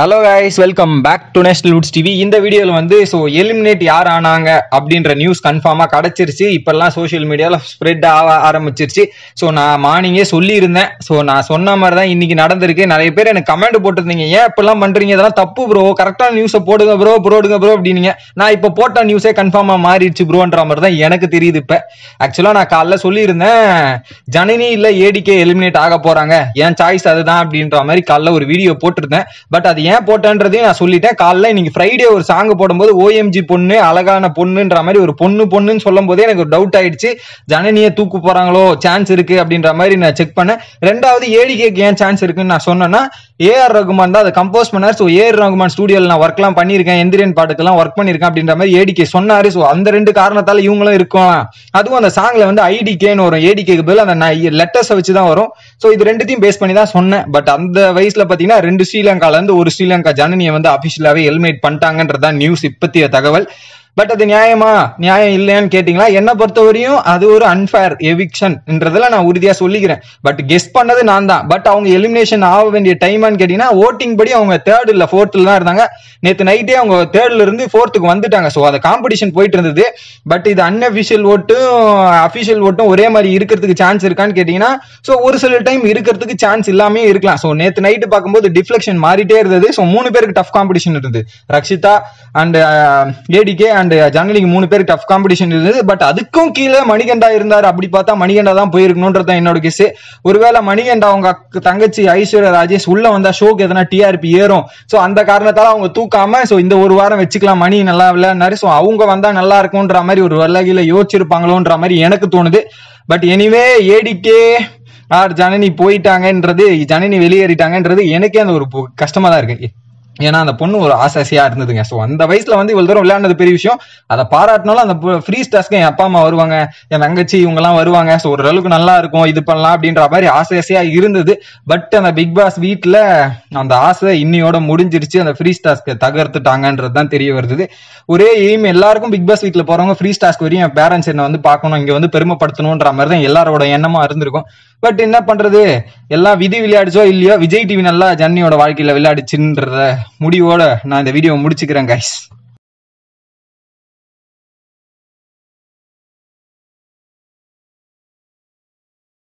Hello guys welcome back to national woods TV இந்த வீடியோவில் வந்து ஸோ எலிமினேட் யார் ஆனாங்க அப்படின்ற நியூஸ் கன்ஃபார்மாக கிடச்சிருச்சு. இப்போல்லாம் சோஷியல் மீடியாவில் ஸ்ப்ரெட் ஆக ஆரம்பிச்சிருச்சு. ஸோ நான் மார்னிங்கே சொல்லியிருந்தேன். ஸோ நான் சொன்ன மாதிரி தான் இன்னைக்கு நடந்திருக்கு. நிறைய பேர் எனக்கு கமெண்ட் போட்டிருந்தீங்க. ஏன் இப்பெல்லாம் பண்ணுறீங்க இதெல்லாம் தப்பு ப்ரோ கரெக்டான நியூஸை போடுங்க ப்ரோ போடுங்க ப்ரோ அப்படின்னீங்க. நான் இப்போ போட்ட நியூஸே கன்ஃபார்மாக மாறிடுச்சு ப்ரோன்ற மாதிரி தான் எனக்கு தெரியுது இப்போ. ஆக்சுவலாக நான் காலைல சொல்லியிருந்தேன் ஜனனி இல்லை ஏடிக்கே எலிமினேட் ஆக போகிறாங்க என் சாய்ஸ் அதுதான் அப்படின்ற மாதிரி காலைல ஒரு வீடியோ போட்டிருந்தேன். பட் அது ஏன் போட்டேன்றதையும் நான் சொல்லிட்டேன். காலைல இன்னைக்கு ஃப்ரைடே ஒரு சாங் போடும்போது ஓஎம்ஜி பொண்ணு அழகான பொண்ணுன்ற மாதிரி ஒரு பொண்ணு பொண்ணுன்னு சொல்லும் போதே எனக்கு ஒரு டவுட் ஆயிடுச்சு. ஜனனியை தூக்கு போறாங்களோ? சான்ஸ் இருக்கு அப்படின்ற மாதிரி நான் செக் பண்ணேன். ரெண்டாவது ஏடிகேக்கு ஏன் சான்ஸ் இருக்குன்னு நான் சொன்னேன்னா ஏஆர் ரகுமான் தான் அதை கம்போஸ் பண்ணார். ஸோ ஏஆர் ரகுமான் ஸ்டூடியோவில் நான் ஒர்க்லாம் பண்ணியிருக்கேன். எந்திரியன் பாட்டுக்கெல்லாம் ஒர்க் பண்ணியிருக்கேன் அப்படின்ற மாதிரி ஏடிகே சொன்னாரு. ஸோ அந்த ரெண்டு காரணத்தால் இவங்களும் இருக்கலாம். அதுவும் அந்த சாங்ல வந்து ஐடிகேன்னு வரும். ஏடிகேக்கு பதில் அந்த லெட்டர்ஸை வச்சு தான் வரும். ஸோ இது ரெண்டுத்தையும் பேஸ் பண்ணி தான் சொன்னேன். பட் அந்த வயசுல பார்த்தீங்கன்னா ரெண்டு ஸ்ரீலங்கால இருந்து ஒரு ஸ்ரீலங்கா ஜனனியை வந்து அபிஷியலாவே எலிமினேட் பண்ணிட்டாங்கன்றதான் நியூஸ் இப்பத்திய தகவல். பட் அது நியாயமா? நியாயம் இல்லையான்னு கேட்டீங்களா? என்ன பொறுத்தவரையும் அது ஒரு அன்ஃபேர் எவிக்ஷன்ன்றதுல நான் உறுதியா சொல்லிக்கிறேன். பட் கெஸ் பண்ணது நான் தான். பட் அவங்க எலிமினேஷன் ஆக வேண்டிய டைமான்னு கேட்டீங்கன்னா ஓட்டிங் படி அவங்க தேர்ட் இல்ல ஃபோர்த்ல தான் இருந்தாங்க. நேற்று நைட்டே அவங்க தேர்ட்ல இருந்து ஃபோர்த்துக்கு வந்துட்டாங்க. ஸோ அந்த காம்படிஷன் போயிட்டு இருந்தது. பட் இது அன்அபிஷியல் ஓட்டும் அபிஷியல் ஓட்டும் ஒரே மாதிரி இருக்கிறதுக்கு சான்ஸ் இருக்கான்னு கேட்டீங்கன்னா ஸோ ஒரு சில டைம் இருக்கிறதுக்கு சான்ஸ் இல்லாமே இருக்கலாம். ஸோ நேற்று நைட்டு பார்க்கும்போது டிஃப்ளெக்ஷன் மாறிட்டே இருந்தது. ஸோ மூணு பேருக்கு டஃப் காம்படிஷன் இருந்தது. ரக்ஷிதா அண்ட் ஏடிகே அண்ட் ஜனனிக்கு uh, மூணு பேருக்கு டஃப் காம்படிஷன் இருந்தது. பட் அதுக்கும் கீழே மணிகண்டா இருந்தார். அப்படி பார்த்தா மணிகண்டா தான் போயிருக்கணும்ன்றது தான் என்னோட கேஸ் ஒருவேளை மணிகண்டா அவங்க தங்கச்சி ஐஸ்வர்யா ராஜேஷ் உள்ள வந்தா ஷோக்கு எதனா டிஆர்பி ஏறும். ஸோ அந்த காரணத்தால அவங்க தூக்காம ஸோ இந்த ஒரு வாரம் வச்சுக்கலாம் மணி நல்லா விளையாடினாரு. ஸோ அவங்க வந்தா நல்லா இருக்கும்ன்ற மாதிரி ஒரு வல்லகையில யோசிச்சிருப்பாங்களோன்ற மாதிரி எனக்கு தோணுது. But anyway ADK or Janani போயிட்டாங்கன்றது Janani வெளியேறிட்டாங்கன்றது எனக்கே அந்த ஒரு கஷ்டமா தான் இருக்கு. ஏன்னா அந்த பொண்ணு ஒரு ஆசாசியா இருந்ததுங்க. ஸோ அந்த வயசுல வந்து இவ்வளவு தூரம் விளையாடுனது பெரிய விஷயம். அதை பாராட்டினாலும் அந்த ஃப்ரீ ஸ்டாஸ்க்கு என் அப்பா அம்மா வருவாங்க. என் தங்கச்சி இவங்க எல்லாம் வருவாங்க. ஸோ ஓரளவுக்கு நல்லா இருக்கும். இது பண்ணலாம் அப்படின்ற மாதிரி ஆசாசியா இருந்தது. பட் அந்த பிக் பாஸ் வீட்டில் அந்த ஆசை இன்னையோட முடிஞ்சிருச்சு. அந்த ஃப்ரீ ஸ்டாஸ்க்கு தகர்த்துட்டாங்கன்றது தான் தெரிய வருது. ஒரே எய்ம் எல்லாருக்கும் பிக் பாஸ் வீட்டில் போறவங்க ஃப்ரீ ஸ்டாஸ்க்கு வரையும் என் பேரண்ட்ஸ் என்ன வந்து பார்க்கணும் இங்க வந்து பெருமைப்படுத்தணுன்ற மாதிரி தான் எல்லாரோட எண்ணமா இருந்திருக்கும். பட் என்ன பண்றது? எல்லாம் விதி விளையாடுச்சோ இல்லையோ? விஜய் டிவி நல்லா ஜன்னியோட வாழ்க்கையில விளையாடுச்சுன்ற முடிவோட நான் இந்த வீடியோ முடிச்சுக்கிறேன் கைஸ்